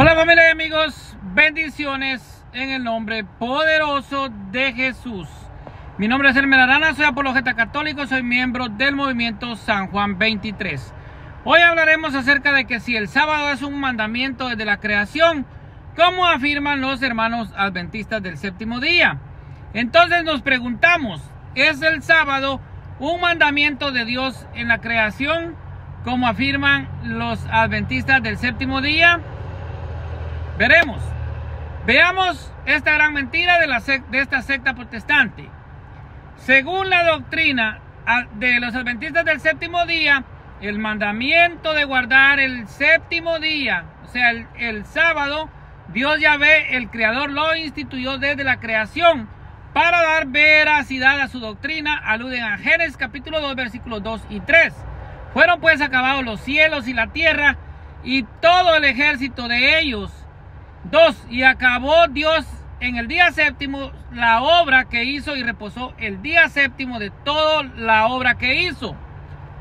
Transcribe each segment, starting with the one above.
Hola familia y amigos, bendiciones en el nombre poderoso de Jesús. Mi nombre es Elmer Arana, soy apologeta católico, soy miembro del movimiento San Juan 23. Hoy hablaremos acerca de que si el sábado es un mandamiento desde la creación, como afirman los hermanos adventistas del séptimo día. Entonces nos preguntamos, ¿es el sábado un mandamiento de Dios en la creación, como afirman los adventistas del séptimo día? Veremos. Veamos esta gran mentira de, la de esta secta protestante. Según la doctrina de los adventistas del séptimo día, el mandamiento de guardar el séptimo día, o sea, el, el sábado, Dios ya ve, el Creador lo instituyó desde la creación para dar veracidad a su doctrina. Aluden a Génesis capítulo 2, versículos 2 y 3. Fueron pues acabados los cielos y la tierra y todo el ejército de ellos. 2. Y acabó Dios en el día séptimo la obra que hizo y reposó el día séptimo de toda la obra que hizo.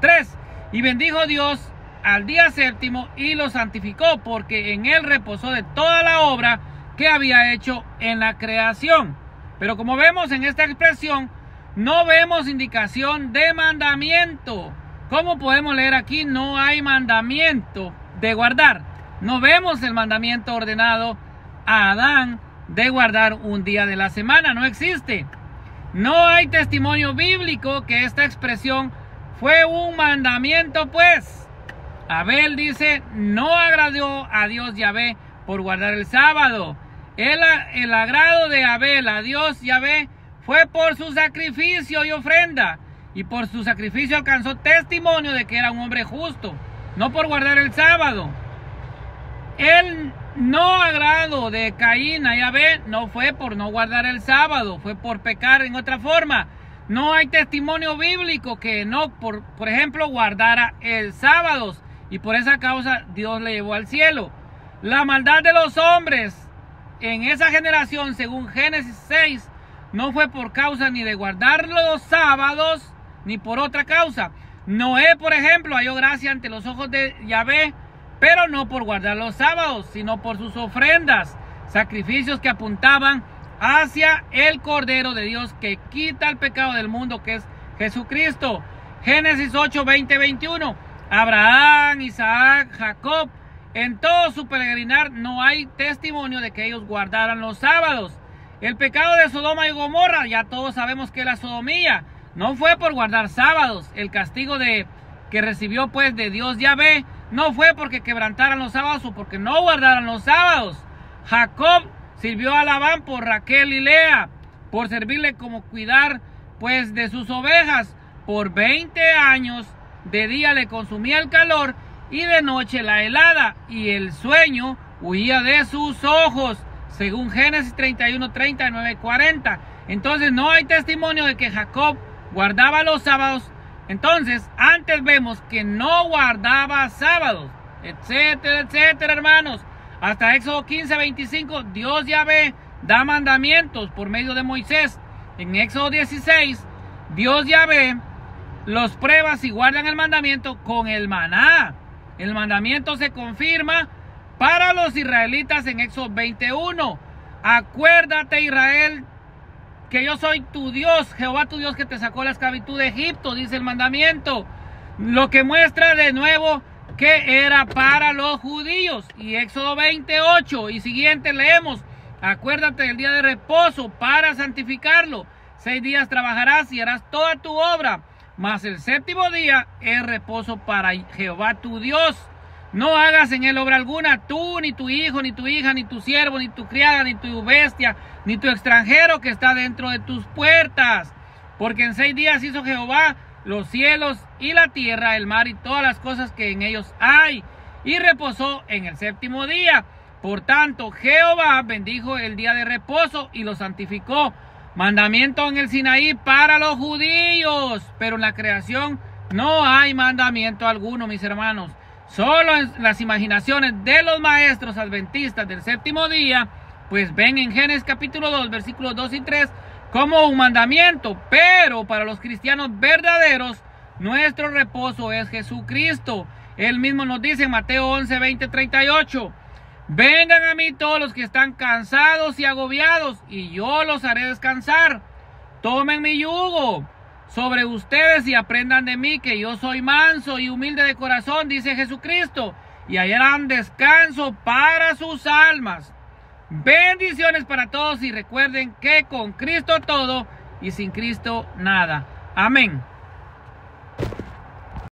3. Y bendijo Dios al día séptimo y lo santificó porque en él reposó de toda la obra que había hecho en la creación. Pero como vemos en esta expresión, no vemos indicación de mandamiento. Como podemos leer aquí, no hay mandamiento de guardar. No vemos el mandamiento ordenado a Adán de guardar un día de la semana. No existe. No hay testimonio bíblico que esta expresión fue un mandamiento, pues. Abel dice, no agradó a Dios Yahvé por guardar el sábado. El, el agrado de Abel a Dios Yahvé fue por su sacrificio y ofrenda. Y por su sacrificio alcanzó testimonio de que era un hombre justo, no por guardar el sábado. El no agrado de Caín a Yahvé no fue por no guardar el sábado, fue por pecar en otra forma. No hay testimonio bíblico que no, por, por ejemplo, guardara el sábado y por esa causa Dios le llevó al cielo. La maldad de los hombres en esa generación, según Génesis 6, no fue por causa ni de guardar los sábados, ni por otra causa. Noé, por ejemplo, halló gracia ante los ojos de Yahvé, pero no por guardar los sábados, sino por sus ofrendas, sacrificios que apuntaban hacia el Cordero de Dios que quita el pecado del mundo, que es Jesucristo. Génesis 8, 20, 21. Abraham, Isaac, Jacob en todo su peregrinar no hay testimonio de que ellos guardaran los sábados. El pecado de Sodoma y Gomorra, ya todos sabemos que la sodomía no fue por guardar sábados. El castigo de que recibió pues de Dios Yahvé no fue porque quebrantaran los sábados o porque no guardaran los sábados. Jacob sirvió a Labán por Raquel y Lea, por servirle como cuidar pues de sus ovejas. Por 20 años de día le consumía el calor y de noche la helada, y el sueño huía de sus ojos, según Génesis 31, 39, 40. Entonces no hay testimonio de que Jacob guardaba los sábados. Entonces, antes vemos que no guardaba sábados, etcétera, etcétera, hermanos. Hasta Éxodo 15, 25, Dios ya ve, da mandamientos por medio de Moisés. En Éxodo 16, Dios ya ve, los pruebas y guardan el mandamiento con el maná. El mandamiento se confirma para los israelitas en Éxodo 21. Acuérdate Israel que yo soy tu Dios, Jehová tu Dios que te sacó la esclavitud de Egipto, dice el mandamiento. Lo que muestra de nuevo que era para los judíos. Y Éxodo 28 y siguiente leemos, acuérdate del día de reposo para santificarlo. Seis días trabajarás y harás toda tu obra mas el séptimo día es reposo para Jehová tu Dios. No hagas en él obra alguna, tú, ni tu hijo, ni tu hija, ni tu siervo, ni tu criada, ni tu bestia, ni tu extranjero que está dentro de tus puertas. Porque en seis días hizo Jehová los cielos y la tierra, el mar y todas las cosas que en ellos hay. Y reposó en el séptimo día. Por tanto, Jehová bendijo el día de reposo y lo santificó Mandamiento en el Sinaí para los judíos, pero en la creación no hay mandamiento alguno, mis hermanos. Solo en las imaginaciones de los maestros adventistas del séptimo día, pues ven en Génesis capítulo 2, versículos 2 y 3, como un mandamiento, pero para los cristianos verdaderos, nuestro reposo es Jesucristo. Él mismo nos dice en Mateo 11, 20, 38. Vengan a mí todos los que están cansados y agobiados, y yo los haré descansar. Tomen mi yugo sobre ustedes y aprendan de mí, que yo soy manso y humilde de corazón, dice Jesucristo, y hallarán descanso para sus almas. Bendiciones para todos y recuerden que con Cristo todo y sin Cristo nada. Amén.